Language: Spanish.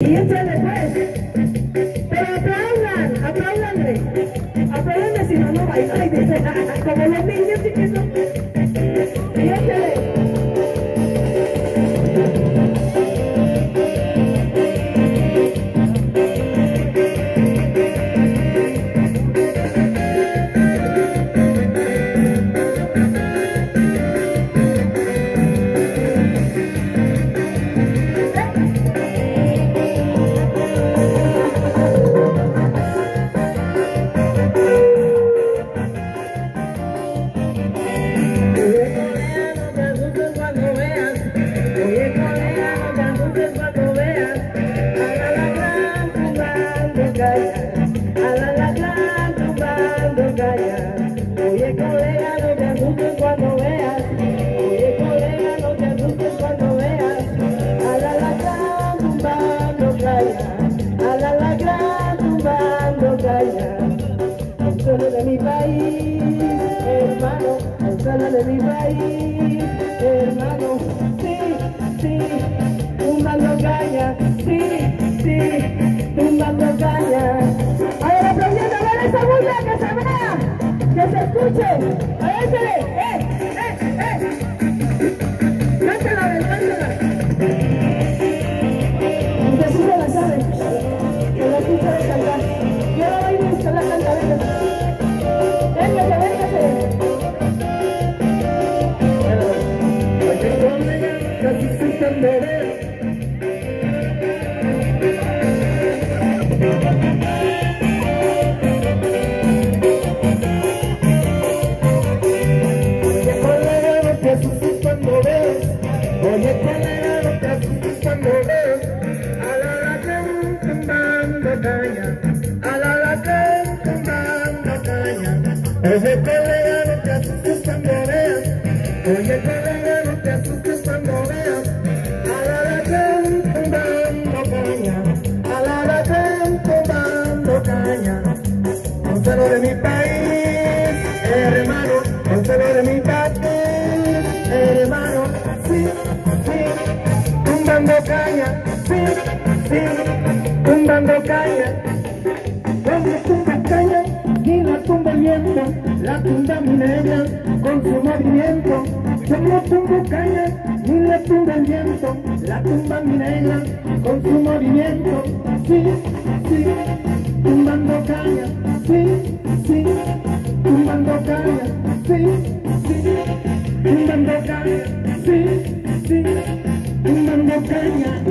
Y échale pues. Pero aplaudan, aplaudanle. Aplaudanle si no, no bailan. Dice, como los niños chiquitos. Y Oye colega, no te asustes cuando veas. Oye colega, no te asustes cuando veas. A la la tumbando calla. A la la gran tumbando calla. El suelo de mi país, hermano. Suelo de mi país, hermano. Sí, sí, tumbando calla. Escuche. A ver, ¡eh, eh, eh! Cántala, cántala. Usted sí se la sabe. Que la escucha de cantar. Yo la bailo y usted la canta, venga. Véngase, véngase. Colega, casi. Oye, colega, no te asustes veas. Oye, colega, no te asustes veas. A la lacrán tumbando caña. A la lacrán tumbando caña. Consuelo de mi país, hermano, consuelo de mi país, hermano, sí, sí, tumbando caña, sí, sí, tumbando caña. La tumba minera con su movimiento. Cuando tumbo caña y la tumba el viento, la tumba minera con su movimiento. Sí, sí, tumbando caña, sí, sí, tumbando caña, sí, sí, tumbando caña, sí, sí, tumbando caña.